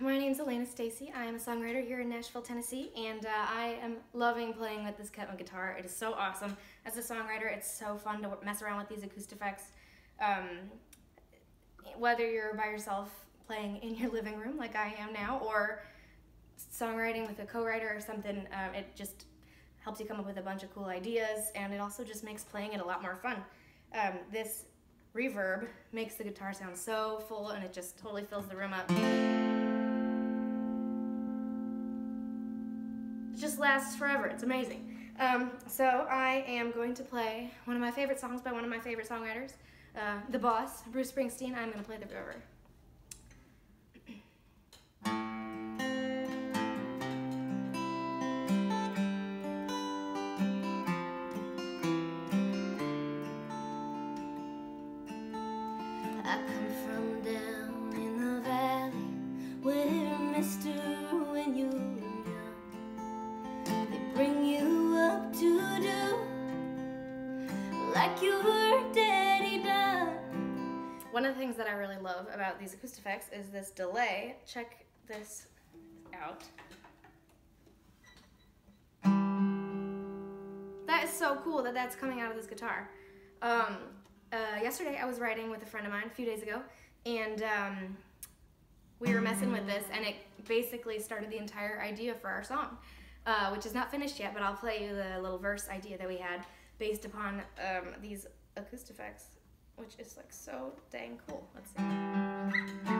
my name is Alaina Stacey. I am a songwriter here in Nashville, Tennessee, and uh, I am loving playing with this Kepma guitar. It is so awesome. As a songwriter, it's so fun to mess around with these acoustic effects. Um, whether you're by yourself playing in your living room like I am now, or songwriting with a co-writer or something, um, it just helps you come up with a bunch of cool ideas, and it also just makes playing it a lot more fun. Um, this reverb makes the guitar sound so full, and it just totally fills the room up. Just lasts forever. It's amazing. Um, so I am going to play one of my favorite songs by one of my favorite songwriters, uh, The Boss, Bruce Springsteen. I'm going to play The River. I come like daddy done. One of the things that I really love about these acoustic effects is this delay. Check this out. That is so cool that that's coming out of this guitar. Um, uh, yesterday I was writing with a friend of mine a few days ago, and um, we were messing with this, and it basically started the entire idea for our song, uh, which is not finished yet, but I'll play you the little verse idea that we had based upon um, these acoustic effects, which is like so dang cool. Let's see.